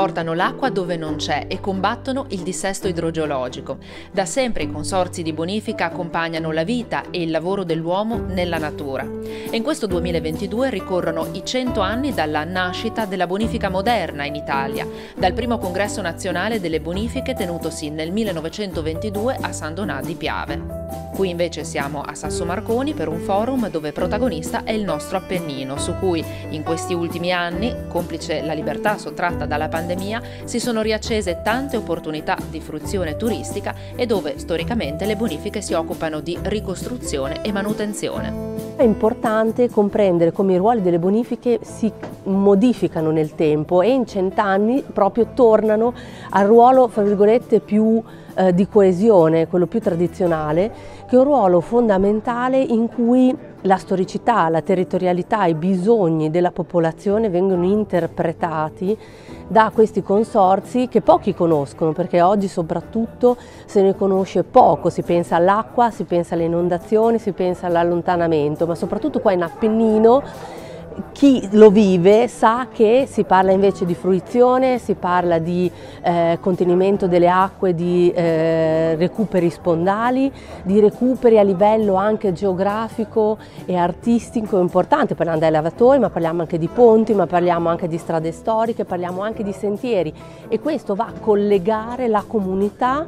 portano l'acqua dove non c'è e combattono il dissesto idrogeologico. Da sempre i consorzi di bonifica accompagnano la vita e il lavoro dell'uomo nella natura. E in questo 2022 ricorrono i 100 anni dalla nascita della bonifica moderna in Italia, dal primo congresso nazionale delle bonifiche tenutosi nel 1922 a San Donà di Piave. Qui invece siamo a Sasso Marconi per un forum dove protagonista è il nostro Appennino, su cui in questi ultimi anni, complice la libertà sottratta dalla pandemia, si sono riaccese tante opportunità di fruizione turistica e dove storicamente le bonifiche si occupano di ricostruzione e manutenzione. È importante comprendere come i ruoli delle bonifiche si modificano nel tempo e in cent'anni proprio tornano al ruolo, fra virgolette, più eh, di coesione, quello più tradizionale, che è un ruolo fondamentale in cui la storicità, la territorialità, i bisogni della popolazione vengono interpretati da questi consorzi che pochi conoscono perché oggi soprattutto se ne conosce poco, si pensa all'acqua, si pensa alle inondazioni, si pensa all'allontanamento, ma soprattutto qua in Appennino chi lo vive sa che si parla invece di fruizione, si parla di eh, contenimento delle acque, di eh, recuperi spondali, di recuperi a livello anche geografico e artistico importante, parliamo dei lavatori, ma parliamo anche di ponti, ma parliamo anche di strade storiche, parliamo anche di sentieri. E questo va a collegare la comunità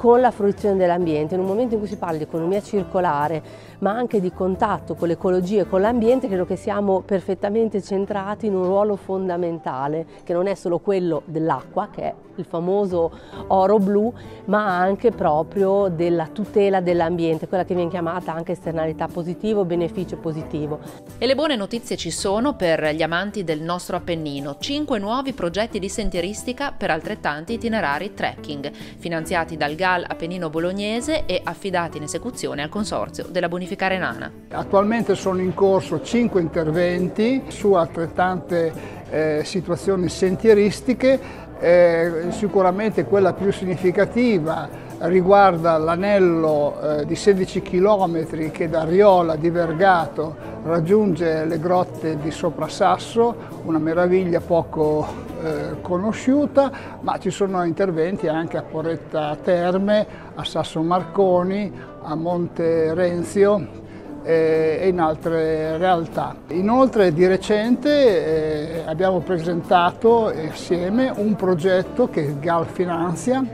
con la fruizione dell'ambiente. In un momento in cui si parla di economia circolare, ma anche di contatto con l'ecologia e con l'ambiente, credo che siamo perfettamente centrati in un ruolo fondamentale, che non è solo quello dell'acqua, che è il famoso oro blu, ma anche proprio della tutela dell'ambiente, quella che viene chiamata anche esternalità positivo, beneficio positivo. E le buone notizie ci sono per gli amanti del nostro Appennino. Cinque nuovi progetti di sentieristica per altrettanti itinerari trekking, finanziati dal GAL GAL Appennino Bolognese e affidati in esecuzione al Consorzio della Bonifica Renana. Attualmente sono in corso cinque interventi su altrettante eh, situazioni sentieristiche, eh, sicuramente quella più significativa riguarda l'anello eh, di 16 km che da Riola di Vergato raggiunge le grotte di Soprasasso, una meraviglia poco eh, conosciuta, ma ci sono interventi anche a Porretta Terme, a Sasso Marconi, a Monte Renzio eh, e in altre realtà. Inoltre di recente eh, abbiamo presentato insieme un progetto che GAL finanzia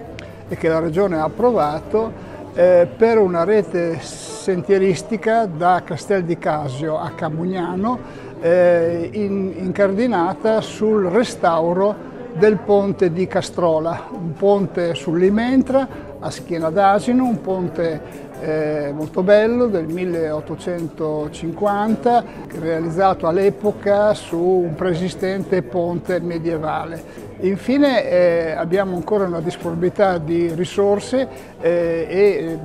e che la Regione ha approvato eh, per una rete sentieristica da Castel di Casio a Camugnano eh, in, incardinata sul restauro del ponte di Castrola, un ponte sull'Imentra a schiena d'asino, un ponte eh, molto bello del 1850 realizzato all'epoca su un preesistente ponte medievale. Infine eh, abbiamo ancora una disponibilità di risorse eh, e eh,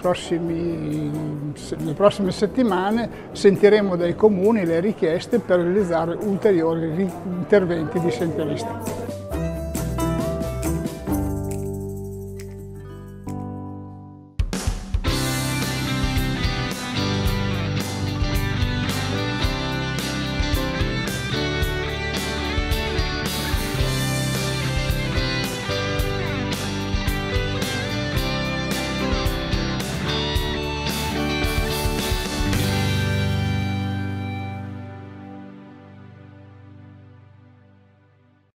prossimi, nelle prossime settimane sentiremo dai comuni le richieste per realizzare ulteriori interventi di sentieristica.